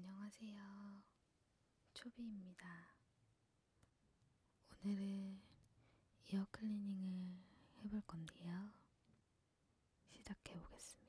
안녕하세요. 초비입니다. 오늘은 이어 클리닝을 해볼 건데요. 시작해 보겠습니다.